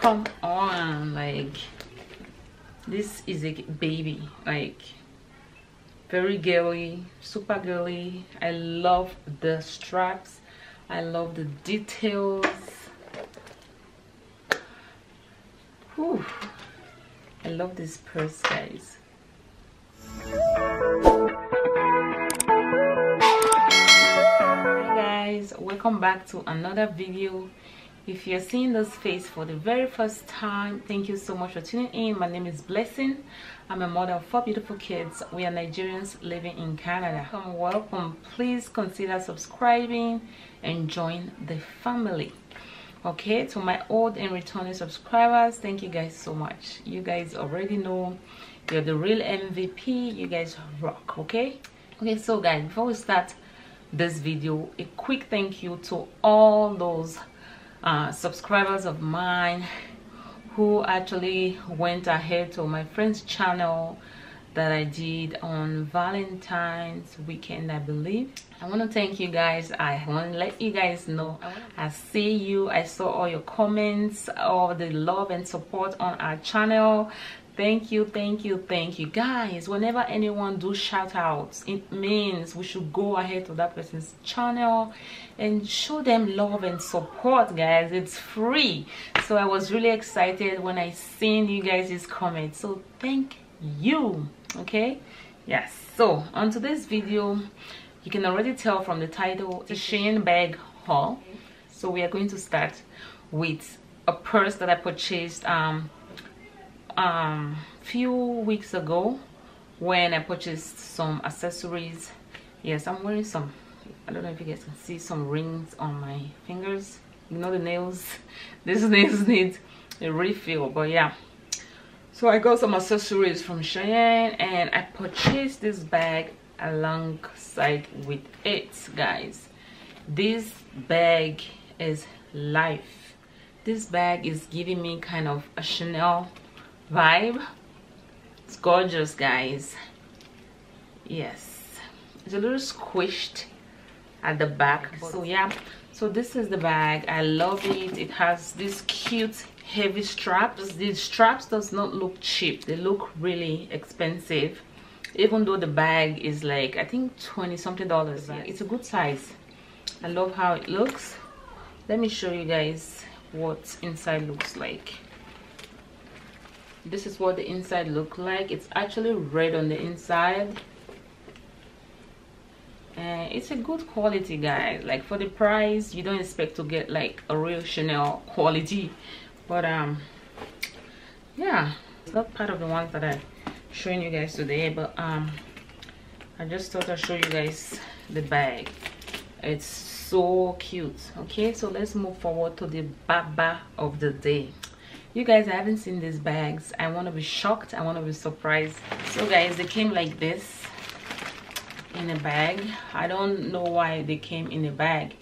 come on like this is a baby like very girly super girly. I love the straps. I love the details. Whew. i love this purse guys. Hi guys. Welcome back to another video if you're seeing this face for the very first time thank you so much for tuning in. My name is blessing. I'm a mother of four beautiful kids. We are nigerians living in canada. Welcome welcome. Please consider subscribing and join the family. Okay to my old and returning subscribers thank you guys so much. You guys already know you're the real mvp you guys rock okay? Okay so guys before we start this video a quick thank you to all those uh, subscribers of mine who actually went ahead to my friend's channel that I did on Valentine's weekend I believe. I want to thank you guys. I want to let you guys know. I see you. I saw all your comments all the love and support on our channel thank you thank you thank you. Guys whenever anyone do shout outs it means we should go ahead to that person's channel and show them love and support guys. It's free. So i was really excited when i seen you guys' comments. So thank you okay? Yes. So on this video you can already tell from the title the Shein bag haul so we are going to start with a purse that i purchased um um few weeks ago when i purchased some accessories. Yes i'm wearing some. I don't know if you guys can see some rings on my fingers. You know the nails? These nails need a refill but yeah. So i got some accessories from Shein and i purchased this bag alongside with it guys. This bag is life. This bag is giving me kind of a chanel vibe? It's gorgeous guys. Yes. It's a little squished at the back so yeah. So this is the bag. I love it. It has these cute heavy straps. These straps does not look cheap. They look really expensive. Even though the bag is like i think 20 something dollars it's a good size. I love how it looks. Let me show you guys what inside looks like this is what the inside look like. It's actually red on the inside. And it's a good quality guys. Like for the price you don't expect to get like a real chanel quality. But um yeah. It's not part of the ones that i'm showing you guys today but um i just thought i'd show you guys the bag. It's so cute okay? So let's move forward to the baba of the day you guys I haven't seen these bags. I want to be shocked. I want to be surprised. So guys they came like this in a bag. I don't know why they came in a bag.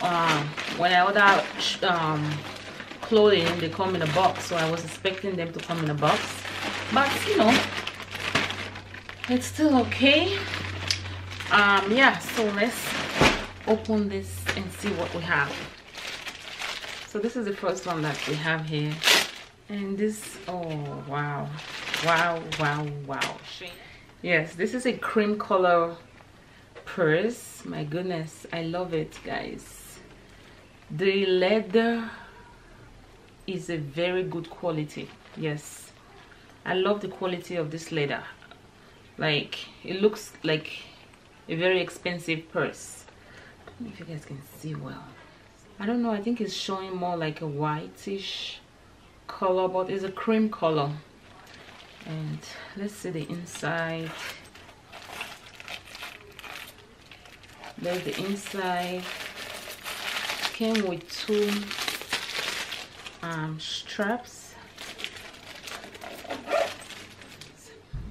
Um when i order um clothing they come in a box so i was expecting them to come in a box. But you know it's still okay. Um yeah so let's open this and see what we have. So this is the first one that we have here and this oh wow. Wow wow wow. Yes this is a cream color purse. My goodness i love it guys. The leather is a very good quality. Yes. I love the quality of this leather. Like it looks like a very expensive purse. If you guys can see well. I don't know i think it's showing more like a whitish color but it's a cream color. And let's see the inside. There's the inside. Came with two um, straps.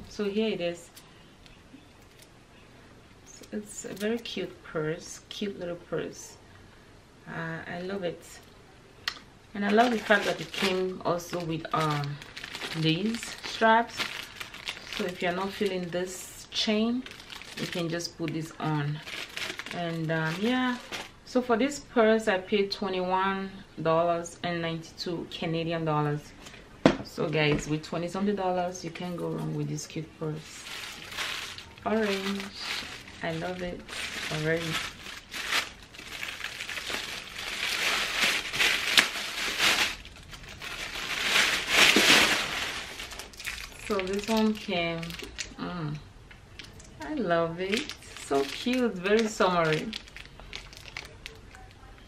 So here it is. It's a very cute purse cute little purse. Uh, I love it and I love the fact that it came also with um, these straps. So if you're not feeling this chain you can just put this on. And um, yeah. So for this purse i paid 21 dollars and 92 canadian dollars. So guys with 20 something dollars you can't go wrong with this cute purse. Orange. I love it. Already so this one came. Mm, i love it. So cute very summery.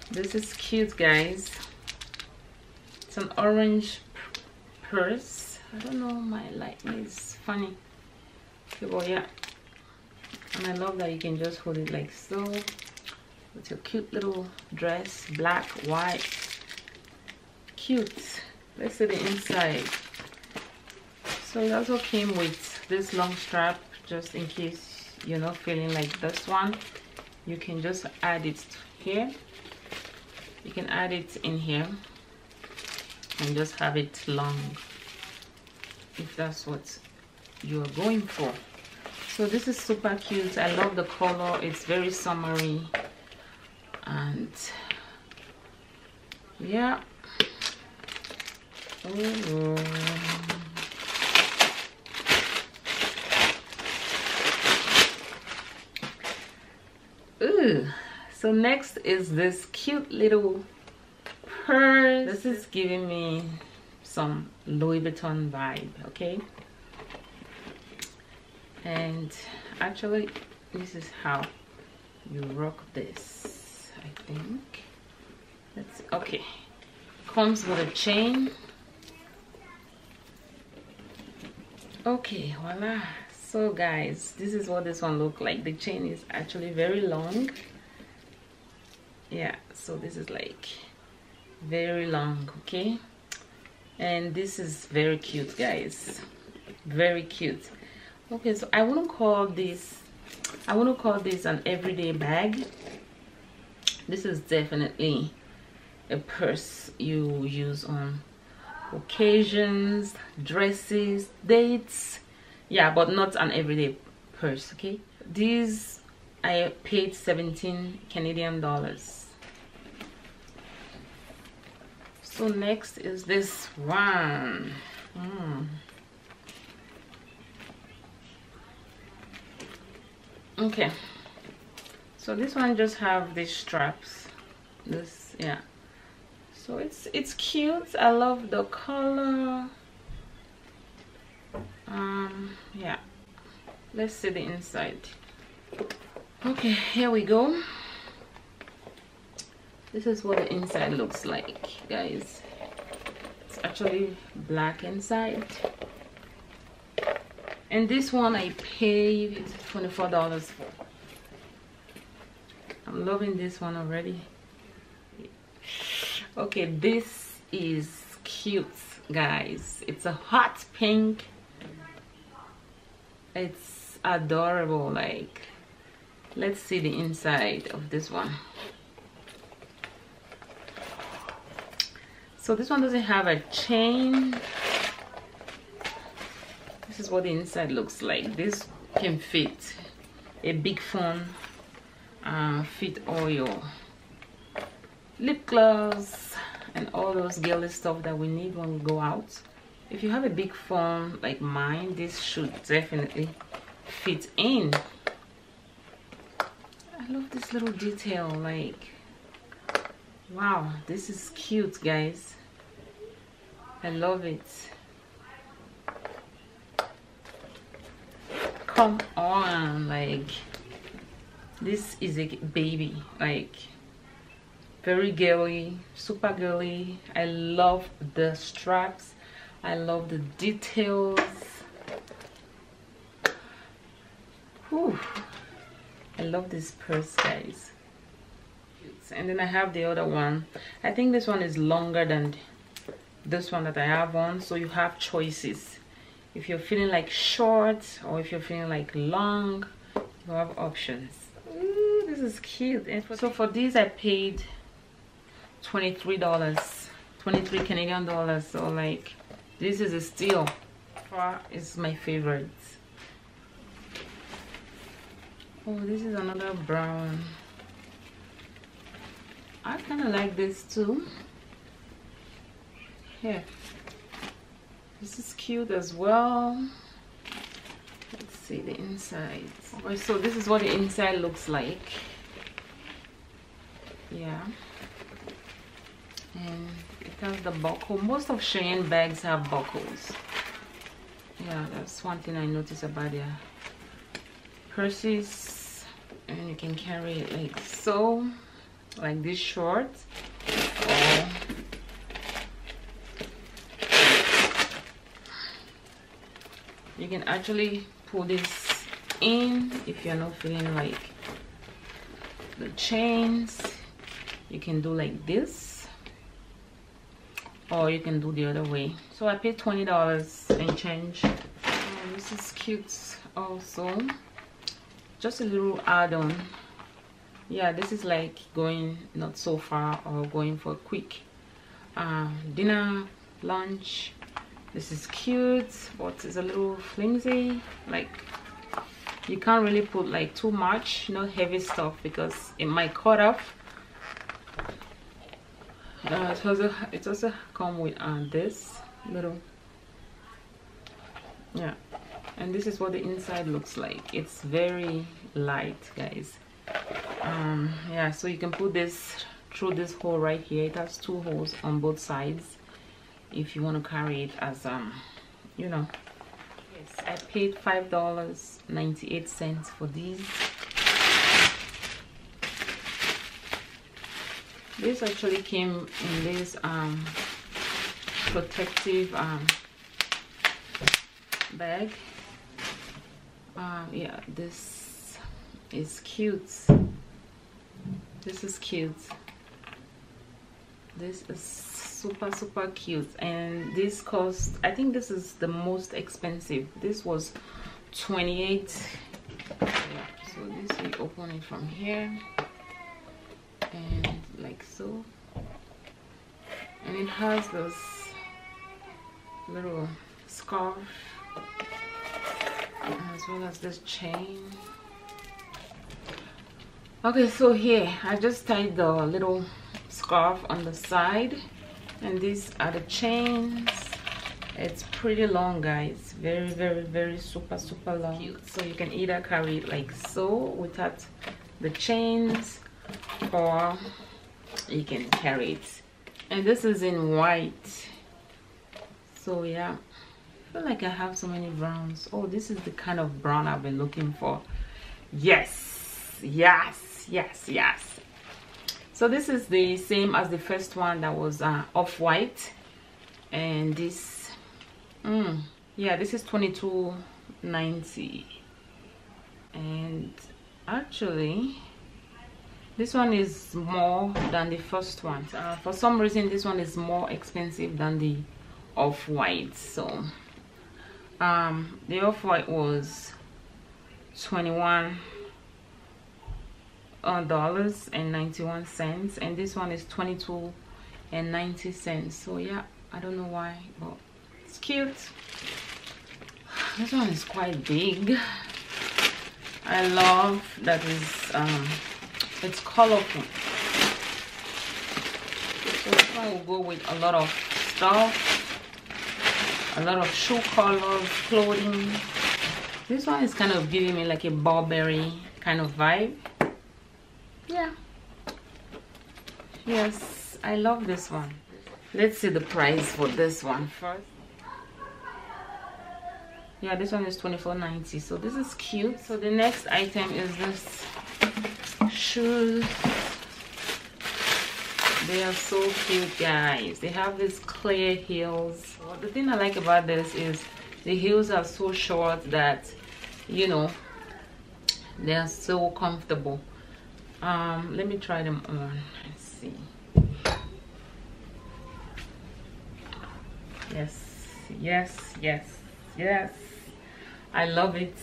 This is cute guys. It's an orange purse. I don't know my lighting is funny. Okay well yeah. And i love that you can just hold it like so with your cute little dress black white. Cute. Let's see the inside so it also came with this long strap just in case you're not feeling like this one. You can just add it here. You can add it in here and just have it long if that's what you're going for. So this is super cute. I love the color. It's very summery. And yeah. Ooh. So next is this cute little purse. This is giving me some Louis Vuitton vibe, okay? And actually, this is how you rock this, I think. Let's, okay. Comes with a chain. Okay, voila so guys this is what this one look like. The chain is actually very long. Yeah so this is like very long okay? And this is very cute guys. Very cute. Okay so i want to call this i want to call this an everyday bag. This is definitely a purse you use on occasions dresses dates yeah but not an everyday purse okay? These i paid 17 canadian dollars. So next is this one. Mm. okay. So this one just have these straps. This yeah. So it's it's cute. I love the color um yeah. Let's see the inside. Okay here we go. This is what the inside looks like guys. It's actually black inside. And this one i paid 24 dollars for. I'm loving this one already. Okay this is cute guys. It's a hot pink it's adorable like let's see the inside of this one. So this one doesn't have a chain. This is what the inside looks like. This can fit a big phone uh, fit all your lip gloss and all those girly stuff that we need when we go out if you have a big phone like mine this should definitely fit in. I love this little detail like wow this is cute guys. I love it. Come on like this is a baby like very girly super girly. I love the straps I love the details. Whew. I love this purse, guys. And then I have the other one. I think this one is longer than this one that I have on. So you have choices. If you're feeling like short or if you're feeling like long, you have options. Ooh, this is cute. And so for these, I paid $23. 23 Canadian dollars. So like this is a steel far is my favorite. Oh this is another brown. I kind of like this too. Here. This is cute as well. Let's see the inside. Okay so this is what the inside looks like. Yeah and it has the buckle. Most of Shein bags have buckles. Yeah that's one thing I noticed about their purses. And you can carry it like so like this short. Or you can actually pull this in if you're not feeling like the chains. You can do like this or you can do the other way. So i paid 20 dollars and change. Oh, this is cute also. Just a little add-on. Yeah this is like going not so far or going for a quick uh, dinner lunch. This is cute but it's a little flimsy. Like you can't really put like too much no heavy stuff because it might cut off uh, it also it also come with uh, this little yeah. And this is what the inside looks like. It's very light guys. Um yeah so you can put this through this hole right here. It has two holes on both sides if you want to carry it as um you know. Yes i paid five dollars 98 cents for these this actually came in this um protective um bag. Um yeah this is cute. This is cute. This is super super cute. And this cost i think this is the most expensive. This was 28 yeah, so this we open it from here like so. And it has this little scarf. As well as this chain. Okay so here i just tied the little scarf on the side. And these are the chains. It's pretty long guys. Very very very super super long. Cute. so you can either carry it like so without the chains or you can carry it. And this is in white. So yeah. I feel like I have so many browns. Oh this is the kind of brown I've been looking for. Yes. Yes. Yes. Yes. So this is the same as the first one that was uh, off-white. And this mm, yeah this is 22.90 and actually this one is more than the first one. Uh, for some reason this one is more expensive than the off-white so. Um the off-white was 21 uh, dollars 91 and this one is 22 and 90 cents so yeah I don't know why but it's cute. This one is quite big. I love that is um it's colorful. So this one will go with a lot of stuff a lot of shoe colors clothing. This one is kind of giving me like a Burberry kind of vibe. Yeah. Yes i love this one. Let's see the price for this one first. Yeah this one is 24.90 so this is cute. So the next item is this shoes they are so cute guys. They have these clear heels. The thing i like about this is the heels are so short that you know they are so comfortable. Um let me try them on let's see. Yes yes yes yes. I love it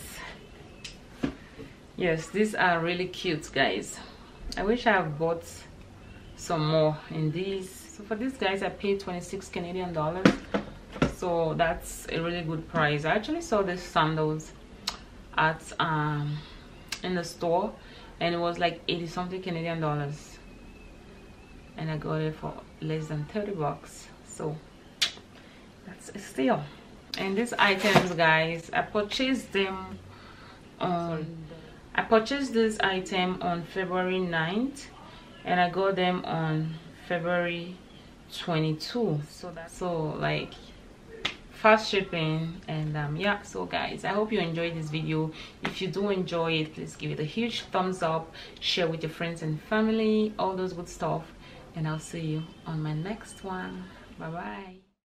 yes these are really cute guys. I wish i have bought some more in these. So for these guys i paid 26 canadian dollars. So that's a really good price. I actually saw these sandals at um in the store and it was like 80 something Canadian dollars. And i got it for less than 30 bucks. So that's a steal. And these items guys i purchased them on i purchased this item on february 9th and i got them on february 22 so that's so like fast shipping and um yeah so guys i hope you enjoyed this video. If you do enjoy it please give it a huge thumbs up share with your friends and family all those good stuff and i'll see you on my next one. Bye bye